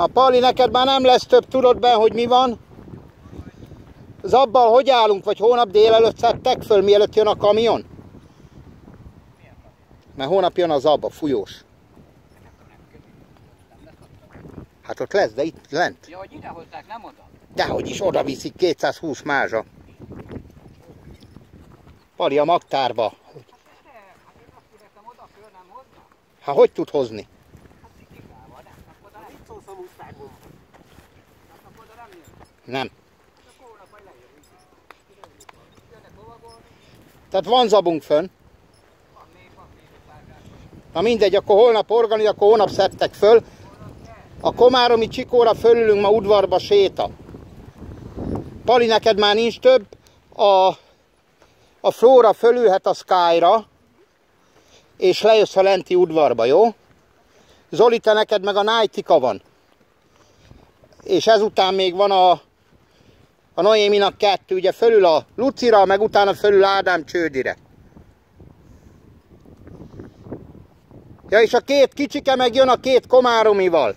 Na Pali, neked már nem lesz több, tudod be, hogy mi van? Zabbal hogy állunk, vagy hónap délelőtt szedtek föl, mielőtt jön a kamion? Mert hónap jön a zab, a fújós. Hát ott lesz, de itt lent. Ja, hogy idehozták, nem oda? Dehogy is oda viszik 220 mázsa. Pali a magtárba. Hát? Hát hogy tud hozni? Hát szikikával, nem? Akkor oda nem, Hát akkor oda nem jön. Nem. Akkor holnap majd lejön. Jönnek lovagolni, Tehát van zabunk fönn. van még, van még. Na mindegy, akkor holnap organi, akkor holnap szedtek föl. A komáromi csikóra fölülünk ma udvarba séta. Pali, neked már nincs több. A, a Flóra fölülhet a Skyra, és lejössz a lenti udvarba, jó? Zoli, te neked meg a Nightika van. És ezután még van a, a Noéminak kettő, ugye fölül a Lucira, meg utána fölül Ádám csődire. Ja, és a két kicsike meg jön a két komáromival.